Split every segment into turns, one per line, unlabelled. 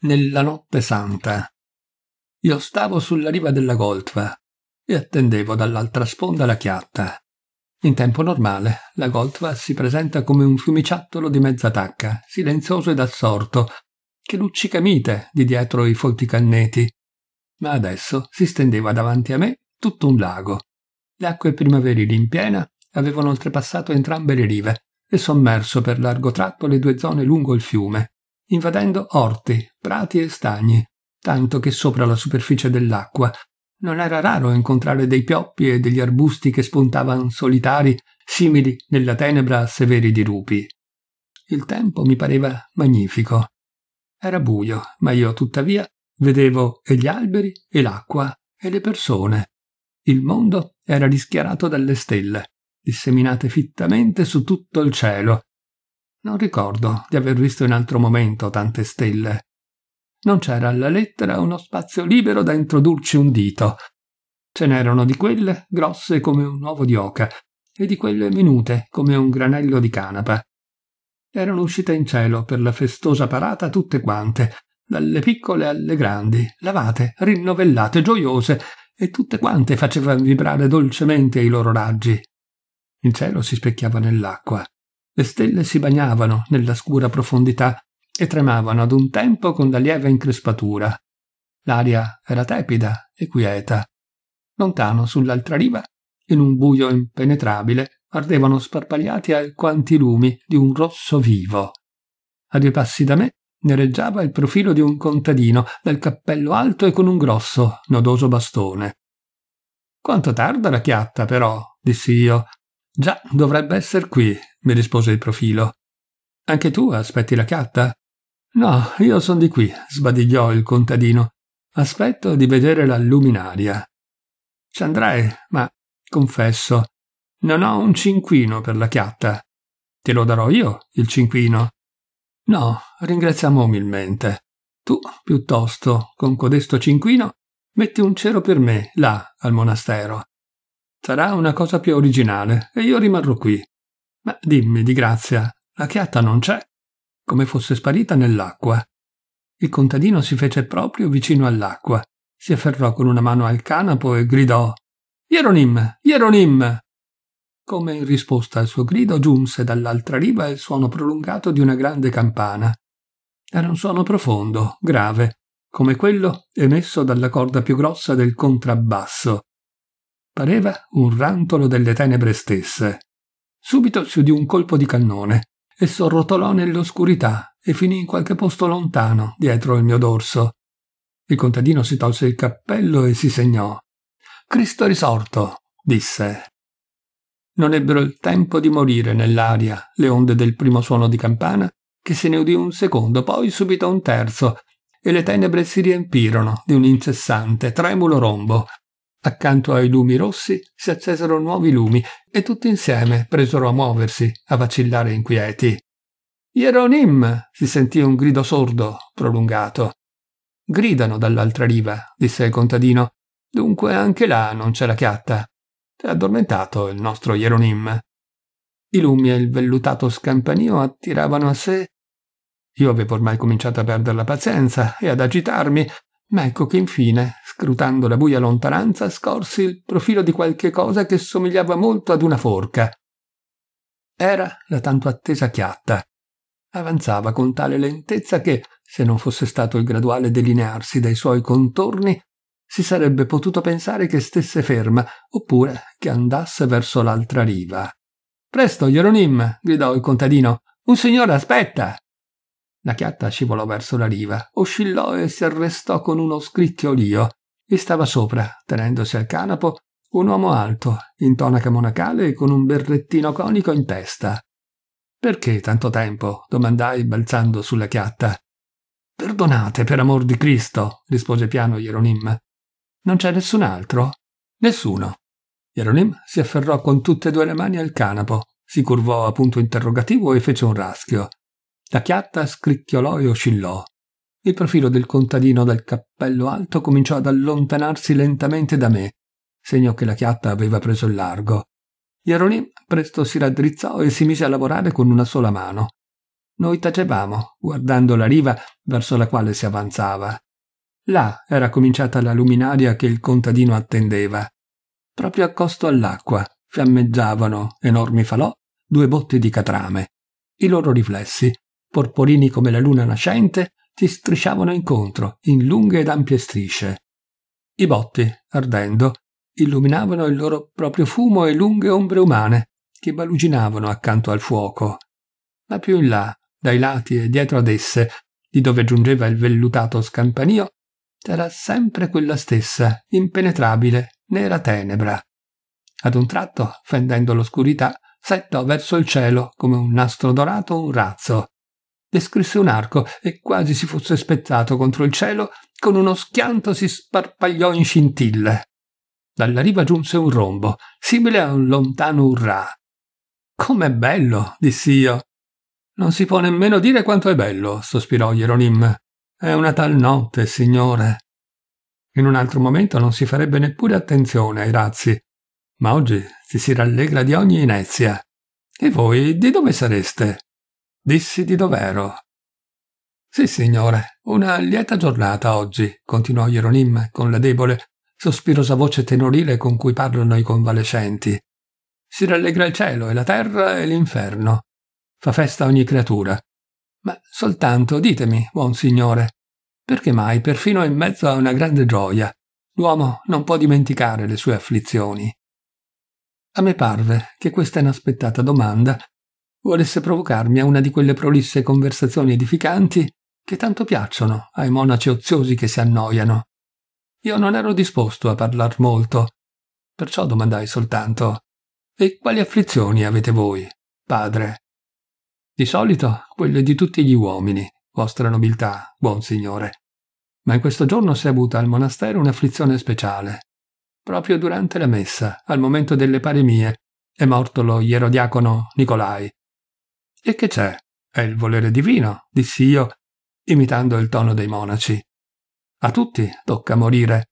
nella notte santa. Io stavo sulla riva della Goltva e attendevo dall'altra sponda la chiatta. In tempo normale, la Goltva si presenta come un fiumiciattolo di mezza tacca, silenzioso ed assorto, che luccica mite di dietro i folti canneti. Ma adesso si stendeva davanti a me tutto un lago. Le acque primaverili in piena avevano oltrepassato entrambe le rive e sommerso per largo tratto le due zone lungo il fiume, invadendo orti, prati e stagni, tanto che sopra la superficie dell'acqua non era raro incontrare dei pioppi e degli arbusti che spuntavano solitari, simili nella tenebra a severi dirupi. Il tempo mi pareva magnifico. Era buio, ma io tuttavia vedevo e gli alberi e l'acqua e le persone. Il mondo era rischiarato dalle stelle disseminate fittamente su tutto il cielo. Non ricordo di aver visto in altro momento tante stelle. Non c'era alla lettera uno spazio libero da introdurci un dito. Ce n'erano di quelle grosse come un uovo di oca e di quelle minute come un granello di canapa. Erano uscite in cielo per la festosa parata tutte quante, dalle piccole alle grandi, lavate, rinnovellate, gioiose, e tutte quante facevano vibrare dolcemente i loro raggi. Il cielo si specchiava nell'acqua. Le stelle si bagnavano nella scura profondità e tremavano ad un tempo con la lieve increspatura. L'aria era tepida e quieta. Lontano, sull'altra riva, in un buio impenetrabile, ardevano sparpagliati alquanti lumi di un rosso vivo. A due passi da me nereggiava il profilo di un contadino dal cappello alto e con un grosso, nodoso bastone. Quanto tarda la chiatta, però, dissi io, Già, dovrebbe essere qui, mi rispose il profilo. Anche tu aspetti la chiatta? No, io son di qui, sbadigliò il contadino. Aspetto di vedere la luminaria. Ci andrei, ma confesso, non ho un cinquino per la chiatta. Te lo darò io, il cinquino. No, ringraziamo umilmente. Tu, piuttosto, con codesto cinquino, metti un cero per me, là, al monastero. Sarà una cosa più originale e io rimarrò qui. Ma dimmi, di grazia, la chiatta non c'è? Come fosse sparita nell'acqua. Il contadino si fece proprio vicino all'acqua, si afferrò con una mano al canapo e gridò Hieronim! Hieronim! Come in risposta al suo grido giunse dall'altra riva il suono prolungato di una grande campana. Era un suono profondo, grave, come quello emesso dalla corda più grossa del contrabbasso, Pareva un rantolo delle tenebre stesse. Subito si udì un colpo di cannone e sorrotolò nell'oscurità e finì in qualche posto lontano, dietro il mio dorso. Il contadino si tolse il cappello e si segnò. Cristo risorto, disse. Non ebbero il tempo di morire nell'aria le onde del primo suono di campana, che se ne udì un secondo, poi subito un terzo, e le tenebre si riempirono di un incessante, tremulo rombo, Accanto ai lumi rossi si accesero nuovi lumi e tutti insieme presero a muoversi, a vacillare inquieti. Hieronim! si sentì un grido sordo, prolungato. Gridano dall'altra riva, disse il contadino. Dunque anche là non c'è la chiatta. È addormentato il nostro Hieronim. I lumi e il vellutato scampanio attiravano a sé. Io avevo ormai cominciato a perdere la pazienza e ad agitarmi, ma ecco che infine, scrutando la buia lontananza, scorsi il profilo di qualche cosa che somigliava molto ad una forca. Era la tanto attesa chiatta. Avanzava con tale lentezza che, se non fosse stato il graduale delinearsi dei suoi contorni, si sarebbe potuto pensare che stesse ferma, oppure che andasse verso l'altra riva. Presto, Hieronim! gridò il contadino. Un signore aspetta! La chiatta scivolò verso la riva, oscillò e si arrestò con uno scricchiolio. E stava sopra, tenendosi al canapo, un uomo alto, in tonaca monacale e con un berrettino conico in testa. Perché tanto tempo? domandai balzando sulla chiatta. Perdonate, per amor di Cristo, rispose piano Hieronim. Non c'è nessun altro? Nessuno. Hieronim si afferrò con tutte e due le mani al canapo, si curvò a punto interrogativo e fece un raschio. La chiatta scricchiolò e oscillò. Il profilo del contadino dal cappello alto cominciò ad allontanarsi lentamente da me, segno che la chiatta aveva preso il largo. Hieronim presto si raddrizzò e si mise a lavorare con una sola mano. noi tacevamo, guardando la riva verso la quale si avanzava. Là era cominciata la luminaria che il contadino attendeva. Proprio accosto all'acqua fiammeggiavano, enormi falò, due botti di catrame. I loro riflessi, porporini come la luna nascente, ti strisciavano incontro in lunghe ed ampie strisce. I botti, ardendo, illuminavano il loro proprio fumo e lunghe ombre umane che baluginavano accanto al fuoco. Ma più in là, dai lati e dietro ad esse, di dove giungeva il vellutato scampanio, c'era sempre quella stessa, impenetrabile, nera tenebra. Ad un tratto, fendendo l'oscurità, settò verso il cielo come un nastro dorato un razzo. Descrisse un arco e quasi si fosse spezzato contro il cielo, con uno schianto si sparpagliò in scintille. Dalla riva giunse un rombo, simile a un lontano urrà. Com'è bello, dissi io. Non si può nemmeno dire quanto è bello, sospirò Hieronim. È una tal notte, signore. In un altro momento non si farebbe neppure attenzione ai razzi, ma oggi ci si rallegra di ogni inezia. E voi di dove sareste? Dissi di dov'ero. Sì, signore, una lieta giornata oggi, continuò Hieronim con la debole, sospirosa voce tenorile con cui parlano i convalescenti. Si rallegra il cielo e la terra e l'inferno. Fa festa ogni creatura. Ma soltanto ditemi, buon signore, perché mai, perfino in mezzo a una grande gioia, l'uomo non può dimenticare le sue afflizioni? A me parve che questa inaspettata domanda volesse provocarmi a una di quelle prolisse conversazioni edificanti che tanto piacciono ai monaci oziosi che si annoiano. Io non ero disposto a parlar molto, perciò domandai soltanto e quali afflizioni avete voi, padre? Di solito quelle di tutti gli uomini, vostra nobiltà, buon signore. Ma in questo giorno si è avuta al monastero un'afflizione speciale. Proprio durante la messa, al momento delle pare mie, è morto lo ierodiacono Nicolai. E che c'è? È il volere divino, dissi io, imitando il tono dei monaci. A tutti tocca morire.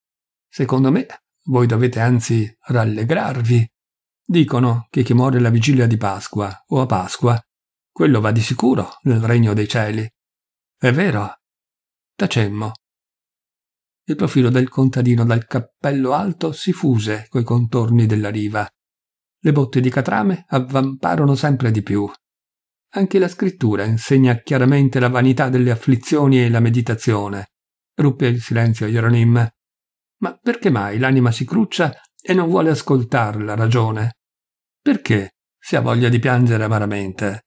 Secondo me, voi dovete anzi rallegrarvi Dicono che chi muore la vigilia di Pasqua o a Pasqua, quello va di sicuro nel regno dei cieli. È vero? Tacemmo. Il profilo del contadino dal cappello alto si fuse coi contorni della riva. Le botte di catrame avvamparono sempre di più. Anche la scrittura insegna chiaramente la vanità delle afflizioni e la meditazione. Ruppe il silenzio Hieronim. Ma perché mai l'anima si cruccia e non vuole ascoltare la ragione? Perché si ha voglia di piangere amaramente?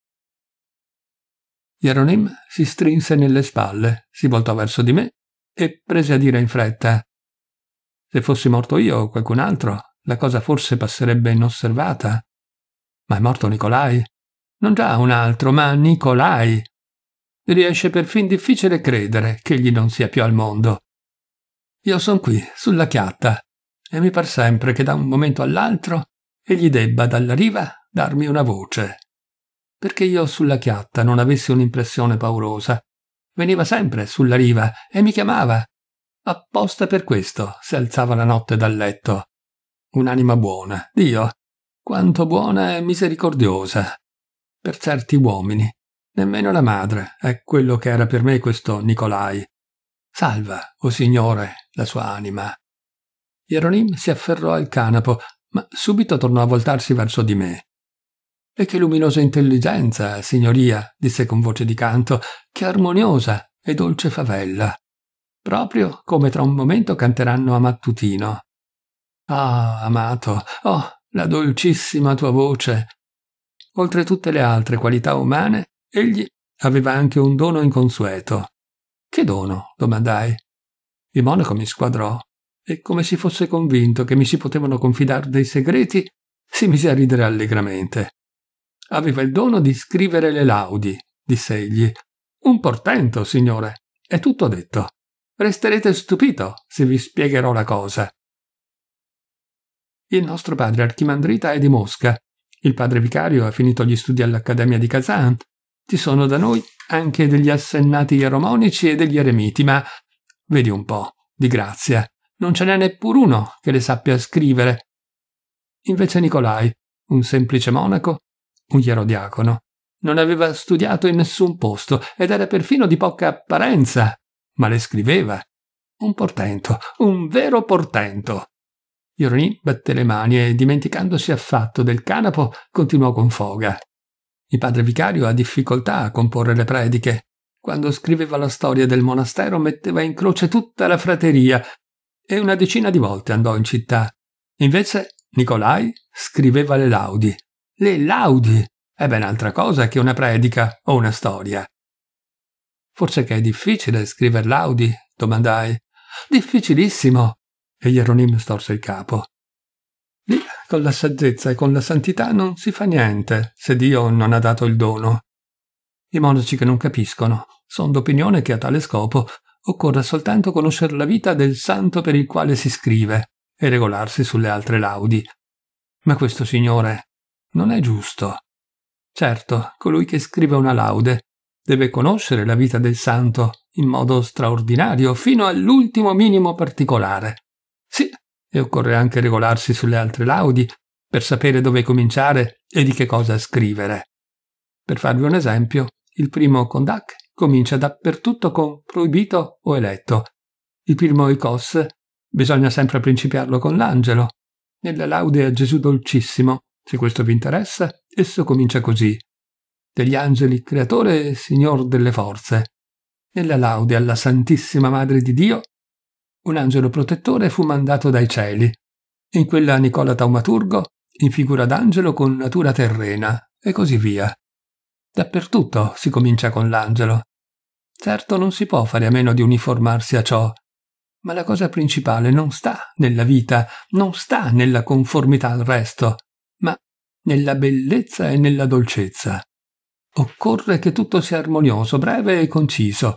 Hieronym si strinse nelle spalle, si voltò verso di me e prese a dire in fretta Se fossi morto io o qualcun altro, la cosa forse passerebbe inosservata. Ma è morto Nicolai? Non già un altro, ma Nicolai. Riesce perfin difficile credere che egli non sia più al mondo. Io son qui, sulla chiatta, e mi par sempre che da un momento all'altro egli debba dalla riva darmi una voce. Perché io sulla chiatta non avessi un'impressione paurosa. Veniva sempre sulla riva e mi chiamava. Apposta per questo si alzava la notte dal letto. Un'anima buona, Dio, quanto buona e misericordiosa. Per certi uomini, nemmeno la madre è quello che era per me questo Nicolai. Salva, o oh Signore, la sua anima. Hieronim si afferrò al canapo, ma subito tornò a voltarsi verso di me. E che luminosa intelligenza, signoria, disse con voce di canto, che armoniosa e dolce favella. Proprio come tra un momento canteranno a mattutino. Ah, amato, oh, la dolcissima tua voce. Oltre tutte le altre qualità umane, egli aveva anche un dono inconsueto. Che dono? domandai. Il monaco mi squadrò e come si fosse convinto che mi si potevano confidare dei segreti, si mise a ridere allegramente. Aveva il dono di scrivere le laudi, disse egli. Un portento, signore. È tutto detto. Resterete stupito se vi spiegherò la cosa. Il nostro padre archimandrita è di Mosca. Il padre vicario ha finito gli studi all'Accademia di Kazan. Ci sono da noi anche degli assennati ieromonici e degli eremiti, ma vedi un po', di grazia, non ce n'è neppure uno che le sappia scrivere. Invece Nicolai, un semplice monaco, un ierodiacono, non aveva studiato in nessun posto ed era perfino di poca apparenza, ma le scriveva. Un portento, un vero portento. Ioronì batté le mani e, dimenticandosi affatto del canapo, continuò con foga. Il padre vicario ha difficoltà a comporre le prediche. Quando scriveva la storia del monastero metteva in croce tutta la frateria e una decina di volte andò in città. Invece Nicolai scriveva le laudi. Le laudi! È ben altra cosa che una predica o una storia. Forse che è difficile scriver laudi? domandai. Difficilissimo. E Hieronym storse il capo. Lì, con la saggezza e con la santità non si fa niente, se Dio non ha dato il dono. I monaci che non capiscono sono d'opinione che a tale scopo occorre soltanto conoscere la vita del santo per il quale si scrive e regolarsi sulle altre laudi. Ma questo, signore, non è giusto. Certo, colui che scrive una laude deve conoscere la vita del santo in modo straordinario, fino all'ultimo minimo particolare. E occorre anche regolarsi sulle altre laudi per sapere dove cominciare e di che cosa scrivere. Per farvi un esempio, il primo condac comincia dappertutto con proibito o eletto. Il primo icos bisogna sempre principiarlo con l'angelo. Nella laude a Gesù dolcissimo, se questo vi interessa, esso comincia così. Degli angeli creatore e signor delle forze. Nella laude alla Santissima Madre di Dio, un angelo protettore fu mandato dai cieli. In quella Nicola Taumaturgo, in figura d'angelo con natura terrena, e così via. Dappertutto si comincia con l'angelo. Certo non si può fare a meno di uniformarsi a ciò, ma la cosa principale non sta nella vita, non sta nella conformità al resto, ma nella bellezza e nella dolcezza. Occorre che tutto sia armonioso, breve e conciso.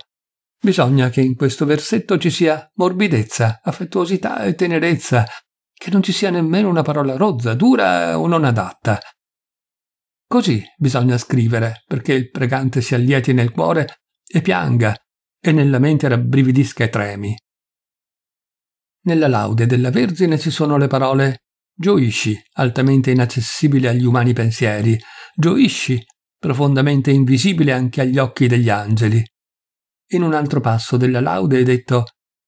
Bisogna che in questo versetto ci sia morbidezza, affettuosità e tenerezza, che non ci sia nemmeno una parola rozza, dura o non adatta. Così bisogna scrivere, perché il pregante si allieti nel cuore e pianga, e nella mente rabbrividisca e tremi. Nella laude della Vergine ci sono le parole Gioisci, altamente inaccessibile agli umani pensieri, gioisci, profondamente invisibile anche agli occhi degli angeli. In un altro passo della laude è detto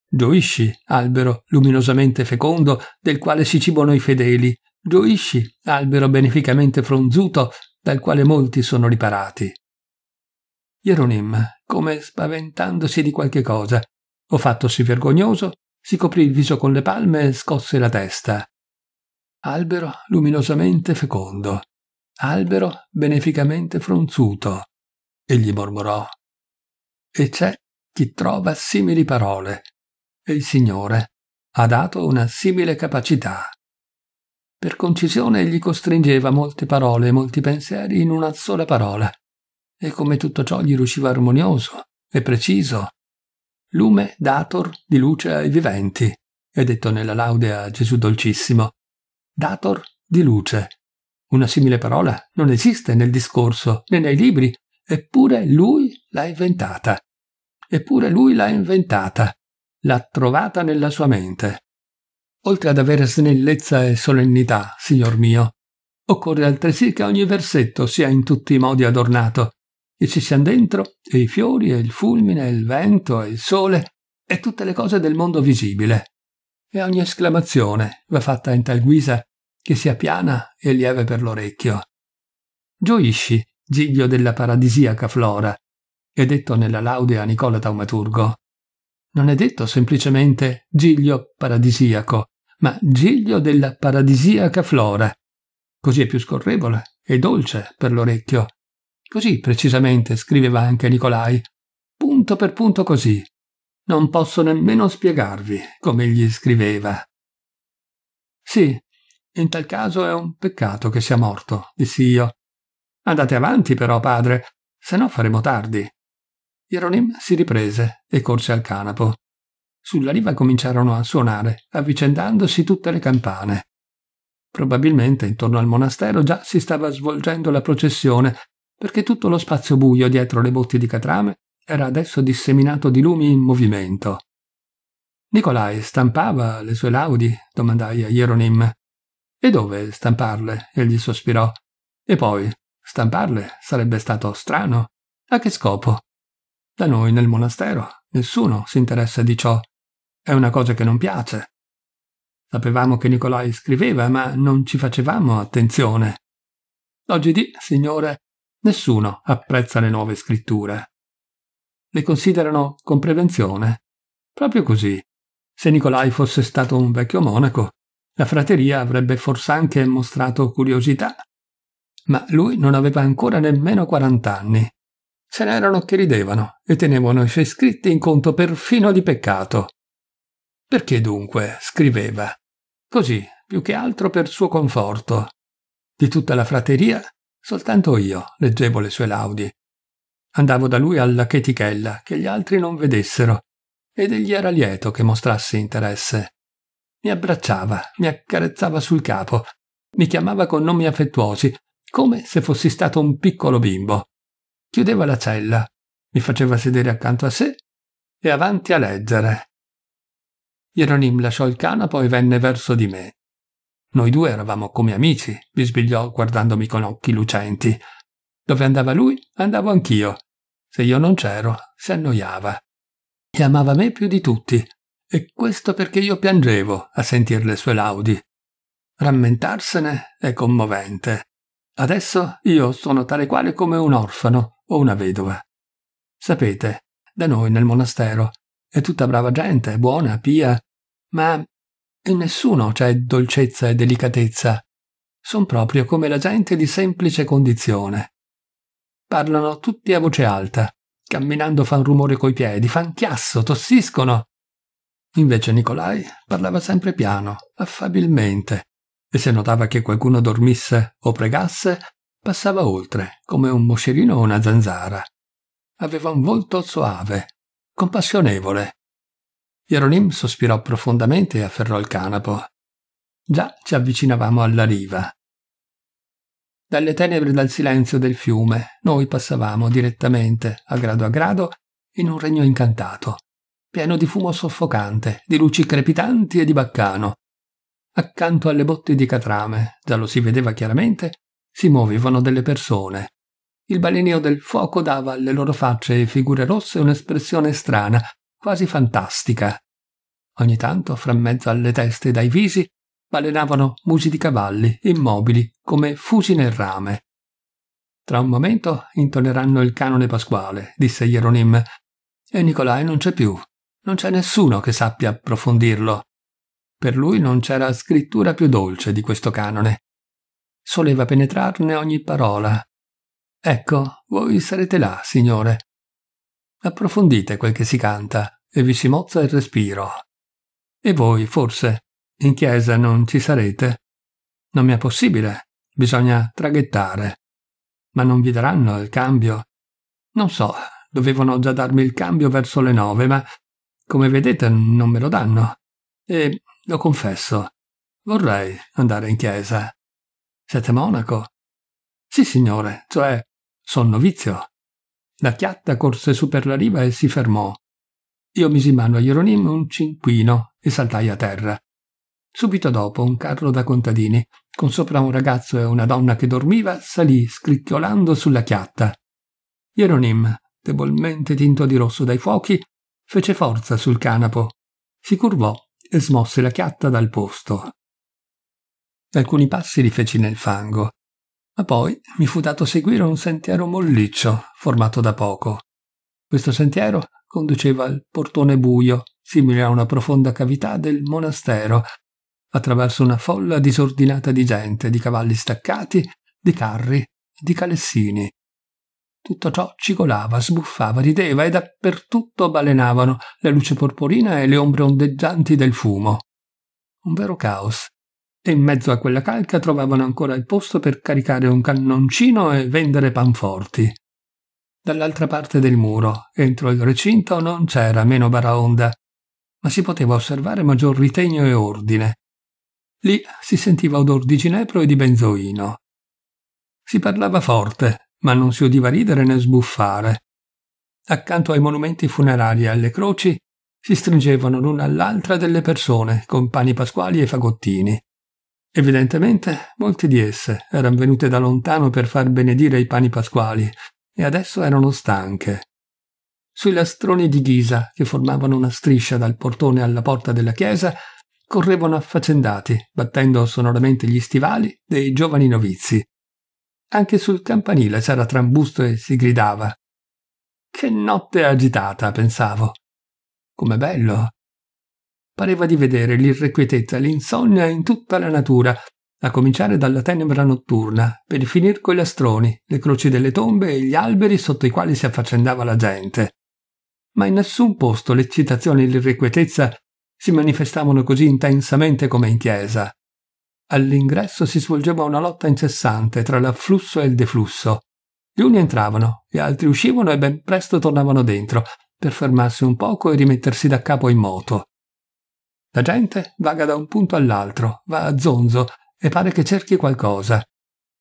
Gioisci, albero luminosamente fecondo del quale si cibano i fedeli, gioisci, albero beneficamente fronzuto dal quale molti sono riparati. Hieronym, come spaventandosi di qualche cosa, o fattosi vergognoso, si coprì il viso con le palme e scosse la testa. Albero luminosamente fecondo albero beneficamente fronzuto. Egli mormorò. E c'è chi trova simili parole, e il Signore ha dato una simile capacità. Per concisione egli costringeva molte parole e molti pensieri in una sola parola, e come tutto ciò gli riusciva armonioso e preciso. Lume dator di luce ai viventi, è detto nella laude a Gesù dolcissimo. Dator di luce una simile parola non esiste nel discorso né nei libri, eppure lui l'ha inventata. Eppure lui l'ha inventata, l'ha trovata nella sua mente. Oltre ad avere snellezza e solennità, signor mio, occorre altresì che ogni versetto sia in tutti i modi adornato, e ci siano dentro e i fiori e il fulmine e il vento e il sole e tutte le cose del mondo visibile. E ogni esclamazione va fatta in tal guisa che sia piana e lieve per l'orecchio. Gioisci, giglio della paradisiaca flora, è detto nella laude a Nicola Taumaturgo. Non è detto semplicemente giglio paradisiaco, ma giglio della paradisiaca flora. Così è più scorrevole e dolce per l'orecchio. Così precisamente scriveva anche Nicolai, punto per punto così. Non posso nemmeno spiegarvi come egli scriveva. Sì, in tal caso è un peccato che sia morto, dissi io. Andate avanti però, padre, se no faremo tardi. Hieronym si riprese e corse al canapo. Sulla riva cominciarono a suonare, avvicendandosi tutte le campane. Probabilmente intorno al monastero già si stava svolgendo la processione, perché tutto lo spazio buio dietro le botti di catrame era adesso disseminato di lumi in movimento. Nicolai stampava le sue laudi? domandai a Hieronym. E dove stamparle? egli sospirò. E poi, Stamparle sarebbe stato strano. A che scopo? Da noi nel monastero nessuno si interessa di ciò. È una cosa che non piace. Sapevamo che Nicolai scriveva, ma non ci facevamo attenzione. Oggi signore, nessuno apprezza le nuove scritture. Le considerano con prevenzione. Proprio così. Se Nicolai fosse stato un vecchio monaco, la frateria avrebbe forse anche mostrato curiosità. Ma lui non aveva ancora nemmeno quarant'anni. Ce n'erano che ridevano e tenevano i suoi scritti in conto perfino di peccato. Perché dunque scriveva? Così, più che altro per suo conforto. Di tutta la frateria, soltanto io leggevo le sue laudi. Andavo da lui alla chetichella, che gli altri non vedessero, ed egli era lieto che mostrasse interesse. Mi abbracciava, mi accarezzava sul capo, mi chiamava con nomi affettuosi, come se fossi stato un piccolo bimbo. Chiudeva la cella, mi faceva sedere accanto a sé e avanti a leggere. Hieronym lasciò il canapo e venne verso di me. Noi due eravamo come amici, bisbigliò guardandomi con occhi lucenti. Dove andava lui, andavo anch'io. Se io non c'ero, si annoiava. E amava me più di tutti, e questo perché io piangevo a sentir le sue laudi. Rammentarsene è commovente. Adesso io sono tale quale come un orfano o una vedova. Sapete, da noi nel monastero è tutta brava gente, buona, pia, ma in nessuno c'è dolcezza e delicatezza. Son proprio come la gente di semplice condizione. Parlano tutti a voce alta, camminando fan rumore coi piedi, fan chiasso, tossiscono. Invece Nicolai parlava sempre piano, affabilmente, e se notava che qualcuno dormisse o pregasse, passava oltre, come un moscerino o una zanzara. Aveva un volto soave, compassionevole, Hieronym sospirò profondamente e afferrò il canapo. Già ci avvicinavamo alla riva. Dalle tenebre dal silenzio del fiume noi passavamo direttamente, a grado a grado, in un regno incantato, pieno di fumo soffocante, di luci crepitanti e di baccano. Accanto alle botti di catrame, già lo si vedeva chiaramente, si muovevano delle persone. Il balenio del fuoco dava alle loro facce e figure rosse un'espressione strana, quasi fantastica. Ogni tanto, fra mezzo alle teste ed ai visi, balenavano musi di cavalli, immobili, come fusi nel rame. Tra un momento intoneranno il canone pasquale, disse Hieronym, e Nicolai non c'è più. Non c'è nessuno che sappia approfondirlo. Per lui non c'era scrittura più dolce di questo canone. Soleva penetrarne ogni parola. Ecco, voi sarete là, signore. Approfondite quel che si canta e vi si mozza il respiro. E voi, forse, in chiesa non ci sarete? Non mi è possibile, bisogna traghettare. Ma non vi daranno il cambio? Non so, dovevano già darmi il cambio verso le nove, ma come vedete non me lo danno. E lo confesso, vorrei andare in chiesa. Siete monaco? Sì, signore, cioè, son novizio. La chiatta corse su per la riva e si fermò. Io misi in mano a Hieronim un cinquino e saltai a terra. Subito dopo un carro da contadini, con sopra un ragazzo e una donna che dormiva, salì scricchiolando sulla chiatta. Hieronim, debolmente tinto di rosso dai fuochi, fece forza sul canapo, si curvò e smosse la chiatta dal posto. Alcuni passi li feci nel fango, ma poi mi fu dato seguire un sentiero molliccio, formato da poco. Questo sentiero conduceva al portone buio, simile a una profonda cavità del monastero, attraverso una folla disordinata di gente, di cavalli staccati, di carri, di calessini. Tutto ciò cigolava, sbuffava, rideva e dappertutto balenavano la luce porporina e le ombre ondeggianti del fumo. Un vero caos. E in mezzo a quella calca trovavano ancora il posto per caricare un cannoncino e vendere panforti. Dall'altra parte del muro, entro il recinto, non c'era meno baraonda, ma si poteva osservare maggior ritegno e ordine. Lì si sentiva odor di ginepro e di benzoino. Si parlava forte, ma non si udiva ridere né sbuffare. Accanto ai monumenti funerari e alle croci si stringevano l'una all'altra delle persone con pani pasquali e fagottini. Evidentemente molte di esse erano venute da lontano per far benedire i pani pasquali e adesso erano stanche. Sui lastroni di ghisa, che formavano una striscia dal portone alla porta della chiesa, correvano affaccendati, battendo sonoramente gli stivali dei giovani novizi. Anche sul campanile c'era trambusto e si gridava. Che notte agitata, pensavo. Com'è bello. Pareva di vedere l'irrequietezza e l'insonnia in tutta la natura, a cominciare dalla tenebra notturna, per finir coi lastroni, le croci delle tombe e gli alberi sotto i quali si affaccendava la gente ma in nessun posto l'eccitazione e l'irrequietezza si manifestavano così intensamente come in chiesa. All'ingresso si svolgeva una lotta incessante tra l'afflusso e il deflusso. Gli uni entravano, gli altri uscivano e ben presto tornavano dentro, per fermarsi un poco e rimettersi da capo in moto. La gente vaga da un punto all'altro, va a zonzo e pare che cerchi qualcosa.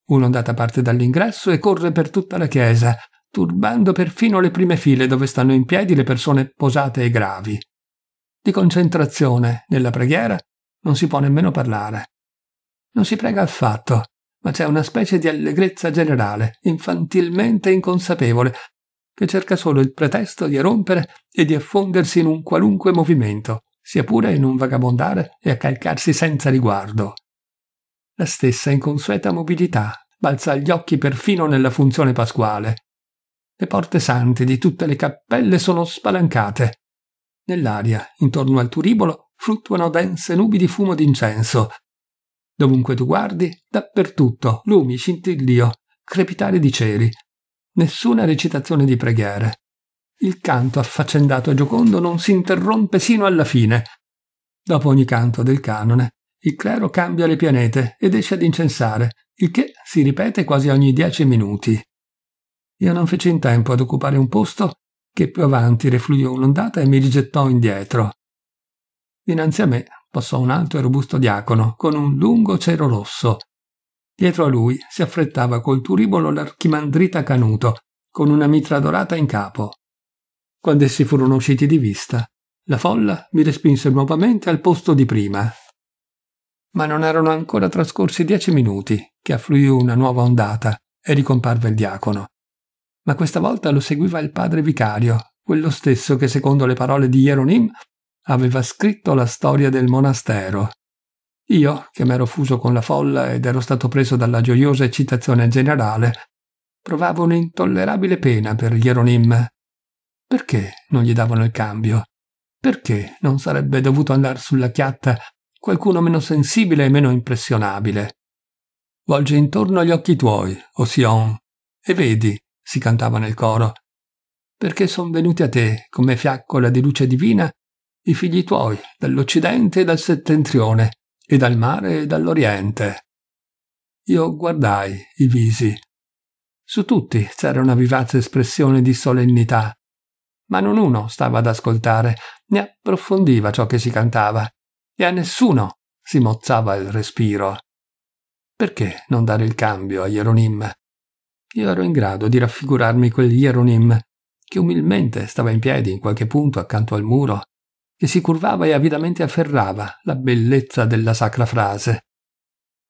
Un'ondata parte dall'ingresso e corre per tutta la chiesa, turbando perfino le prime file dove stanno in piedi le persone posate e gravi. Di concentrazione nella preghiera non si può nemmeno parlare. Non si prega affatto, ma c'è una specie di allegrezza generale, infantilmente inconsapevole, che cerca solo il pretesto di erompere e di affondersi in un qualunque movimento, sia pure in un vagabondare e accalcarsi senza riguardo. La stessa inconsueta mobilità balza gli occhi perfino nella funzione pasquale, le porte sante di tutte le cappelle sono spalancate. Nell'aria, intorno al turibolo, fluttuano dense nubi di fumo d'incenso. Dovunque tu guardi, dappertutto, lumi, scintillio, crepitare di ceri. Nessuna recitazione di preghiere. Il canto affaccendato e giocondo non si interrompe sino alla fine. Dopo ogni canto del canone, il clero cambia le pianete ed esce ad incensare, il che si ripete quasi ogni dieci minuti. Io non feci in tempo ad occupare un posto che più avanti refluiò un'ondata e mi rigettò indietro. Dinanzi a me passò un alto e robusto diacono con un lungo cero rosso. Dietro a lui si affrettava col turibolo l'archimandrita Canuto, con una mitra dorata in capo. Quando essi furono usciti di vista, la folla mi respinse nuovamente al posto di prima. Ma non erano ancora trascorsi dieci minuti che affluì una nuova ondata e ricomparve il diacono ma questa volta lo seguiva il padre vicario, quello stesso che, secondo le parole di Hieronym, aveva scritto la storia del monastero. Io, che m'ero fuso con la folla ed ero stato preso dalla gioiosa eccitazione generale, provavo un'intollerabile pena per Hieronym. Perché non gli davano il cambio? Perché non sarebbe dovuto andare sulla chiatta qualcuno meno sensibile e meno impressionabile? Volge intorno gli occhi tuoi, o Sion, e vedi si cantava nel coro, perché son venuti a te, come fiaccola di luce divina, i figli tuoi, dall'Occidente e dal settentrione, e dal mare e dall'Oriente. Io guardai i visi. Su tutti c'era una vivace espressione di solennità, ma non uno stava ad ascoltare, né approfondiva ciò che si cantava, e a nessuno si mozzava il respiro. Perché non dare il cambio a Hieronim? io ero in grado di raffigurarmi quel Hieronym che umilmente stava in piedi in qualche punto accanto al muro, che si curvava e avidamente afferrava la bellezza della sacra frase.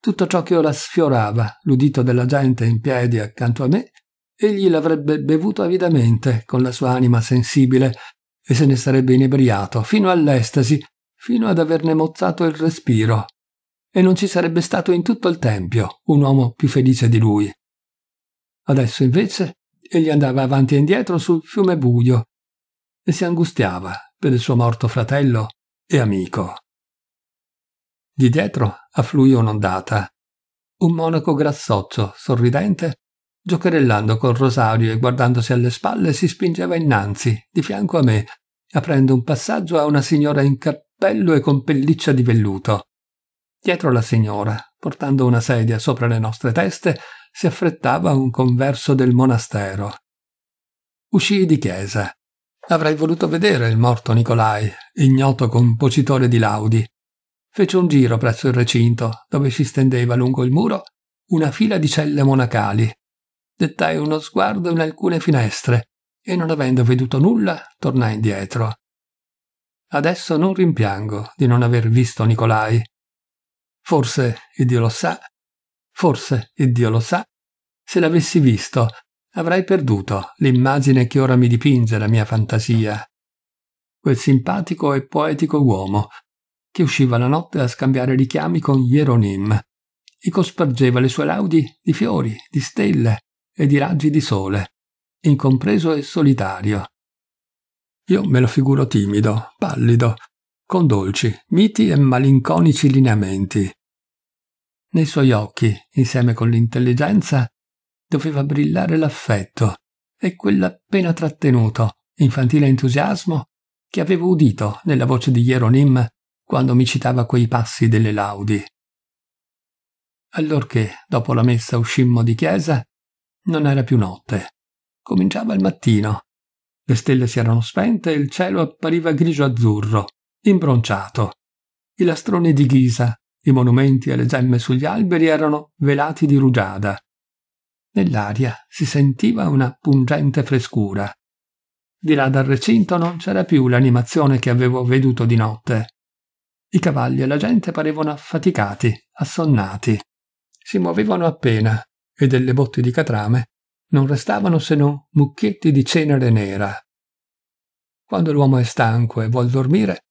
Tutto ciò che ora sfiorava l'udito della gente in piedi accanto a me, egli l'avrebbe bevuto avidamente con la sua anima sensibile e se ne sarebbe inebriato fino all'estasi, fino ad averne mozzato il respiro. E non ci sarebbe stato in tutto il tempio un uomo più felice di lui. Adesso invece egli andava avanti e indietro sul fiume buio e si angustiava per il suo morto fratello e amico. Di dietro affluì un'ondata. Un monaco grassoccio, sorridente, giocherellando col rosario e guardandosi alle spalle, si spingeva innanzi, di fianco a me, aprendo un passaggio a una signora in cappello e con pelliccia di velluto. Dietro la signora, portando una sedia sopra le nostre teste, si affrettava un converso del monastero. Uscii di chiesa. Avrei voluto vedere il morto Nicolai, ignoto compositore di laudi. Fece un giro presso il recinto, dove si stendeva lungo il muro una fila di celle monacali. Dettai uno sguardo in alcune finestre e non avendo veduto nulla, tornai indietro. Adesso non rimpiango di non aver visto Nicolai. Forse, Dio lo sa, forse, Dio lo sa, se l'avessi visto, avrei perduto l'immagine che ora mi dipinge la mia fantasia. Quel simpatico e poetico uomo che usciva la notte a scambiare richiami con Hieronym e cospargeva le sue laudi di fiori, di stelle e di raggi di sole, incompreso e solitario. Io me lo figuro timido, pallido, con dolci, miti e malinconici lineamenti. Nei suoi occhi, insieme con l'intelligenza, doveva brillare l'affetto e quell'appena trattenuto, infantile entusiasmo che avevo udito nella voce di Hieronym quando mi citava quei passi delle laudi. Allorché, dopo la messa, uscimmo di chiesa, non era più notte. Cominciava il mattino. Le stelle si erano spente e il cielo appariva grigio-azzurro, imbronciato. I lastroni di ghisa, i monumenti e le gemme sugli alberi erano velati di rugiada. Nell'aria si sentiva una pungente frescura. Di là dal recinto non c'era più l'animazione che avevo veduto di notte. I cavalli e la gente parevano affaticati, assonnati. Si muovevano appena e delle botti di catrame non restavano se non mucchietti di cenere nera. Quando l'uomo è stanco e vuol dormire,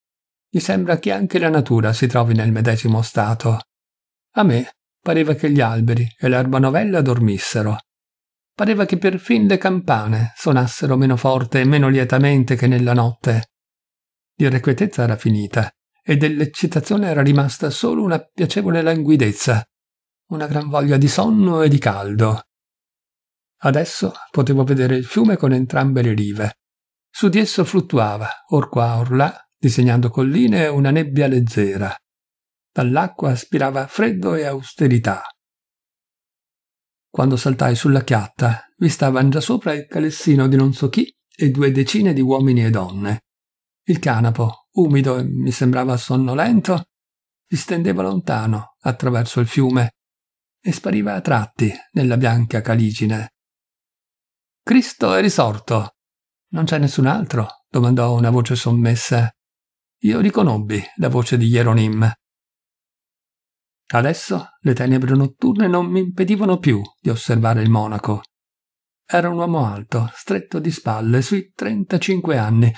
gli sembra che anche la natura si trovi nel medesimo stato. A me pareva che gli alberi e l'erba novella dormissero. Pareva che perfin le campane suonassero meno forte e meno lietamente che nella notte. L'irrequietezza era finita e dell'eccitazione era rimasta solo una piacevole languidezza, una gran voglia di sonno e di caldo. Adesso potevo vedere il fiume con entrambe le rive. Su di esso fluttuava, or qua or là, disegnando colline, una nebbia leggera. Dall'acqua aspirava freddo e austerità. Quando saltai sulla chiatta, vi stavano già sopra il calessino di non so chi e due decine di uomini e donne. Il canapo, umido e mi sembrava sonnolento, si stendeva lontano attraverso il fiume e spariva a tratti nella bianca caligine. Cristo è risorto. Non c'è nessun altro? domandò una voce sommessa. Io riconobbi la voce di Hieronym. Adesso le tenebre notturne non mi impedivano più di osservare il monaco. Era un uomo alto, stretto di spalle, sui trentacinque anni,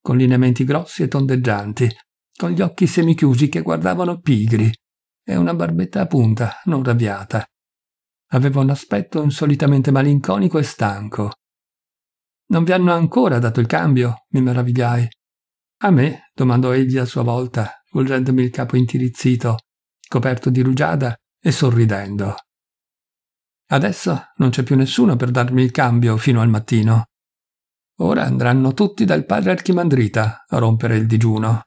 con lineamenti grossi e tondeggianti, con gli occhi semichiusi che guardavano pigri, e una barbetta a punta, non ravviata. Aveva un aspetto insolitamente malinconico e stanco. Non vi hanno ancora dato il cambio? mi meravigliai. A me? domandò egli a sua volta, volgendomi il capo intirizzito, coperto di rugiada e sorridendo. Adesso non c'è più nessuno per darmi il cambio fino al mattino. Ora andranno tutti dal padre Archimandrita a rompere il digiuno.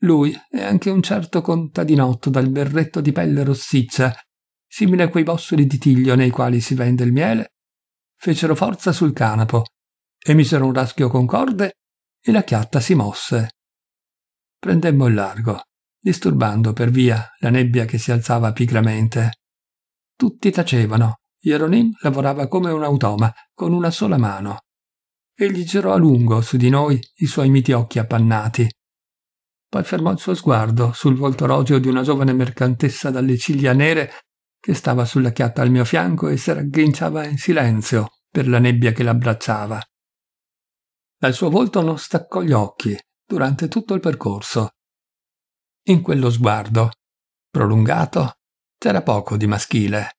Lui e anche un certo contadinotto dal berretto di pelle rossiccia, simile a quei bossoli di tiglio nei quali si vende il miele, fecero forza sul canapo, emisero un raschio con corde e la chiatta si mosse. Prendemmo il largo, disturbando per via la nebbia che si alzava pigramente. Tutti tacevano. Hieronym lavorava come un automa, con una sola mano. Egli girò a lungo su di noi i suoi miti occhi appannati. Poi fermò il suo sguardo sul volto roseo di una giovane mercantessa dalle ciglia nere che stava sulla chiatta al mio fianco e si ragghinciava in silenzio per la nebbia che l'abbracciava. Dal suo volto non staccò gli occhi durante tutto il percorso. In quello sguardo, prolungato, c'era poco di maschile.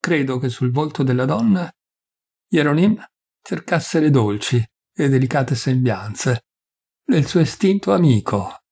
Credo che sul volto della donna Hieronym cercasse le dolci e delicate sembianze. Del suo istinto amico